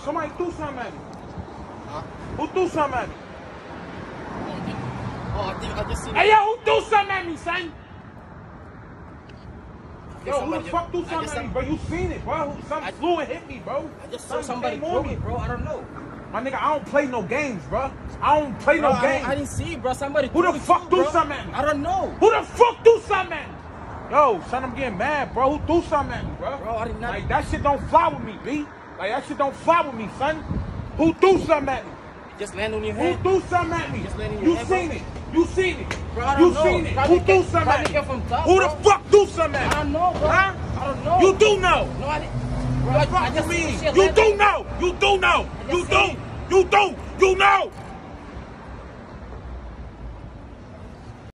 somebody threw something at me. Huh? Who threw something at me? Oh, I think I just seen. Hey, yo, who threw something at me, son? Yo, who the fuck threw something at me, bro? You seen it, bro? Who- Something I- flew and hit me, bro. I just saw somebody throw me. bro. I don't know. My nigga, I don't play no games, bro. I don't play Bro, no I, games. I didn't see it, bro. Somebody Who the fuck threw something at me? I don't know. Who the fuck threw something at me? Yo, son, I'm getting mad, bro. Who threw something at me, bro? Bro, I did not- Like, that shit don't fly with me, B. Like, that shit don't fly with me, son. Who threw something at me? Just land on your head. Who threw something at me? Just letting you You have seen it. You seen it. Bro, I you know. seen it. Probably Who threw something at me? top, Who bro. the fuck threw something at I me? don't know, bro. Huh? I don't know. You do know. No, I didn't. Bro, I, I just mean? You do know. You do know. You do. You do. You know.